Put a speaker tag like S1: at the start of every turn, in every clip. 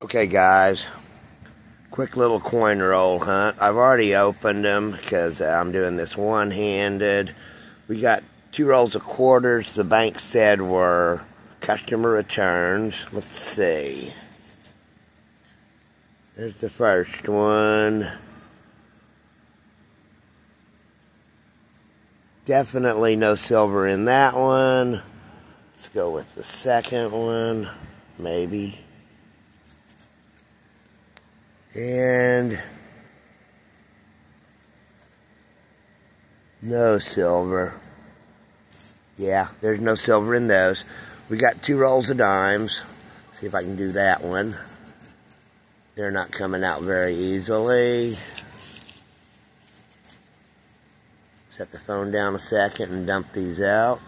S1: Okay, guys. Quick little coin roll hunt. I've already opened them because I'm doing this one-handed. We got two rolls of quarters the bank said were customer returns. Let's see. There's the first one. Definitely no silver in that one. Let's go with the second one. Maybe. And no silver. Yeah, there's no silver in those. We got two rolls of dimes. See if I can do that one. They're not coming out very easily. Set the phone down a second and dump these out.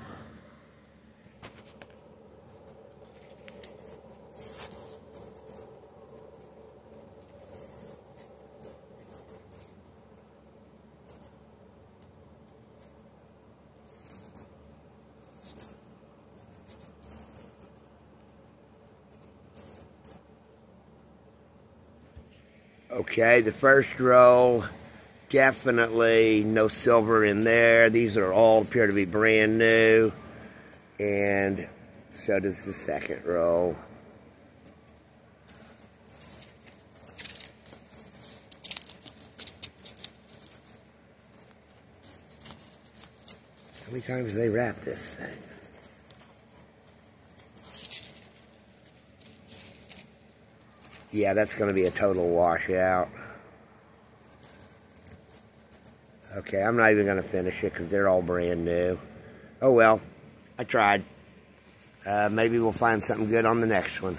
S1: Okay, the first row, definitely no silver in there. These are all appear to be brand new. And so does the second row. How many times do they wrap this thing? Yeah, that's going to be a total washout. Okay, I'm not even going to finish it because they're all brand new. Oh well, I tried. Uh, maybe we'll find something good on the next one.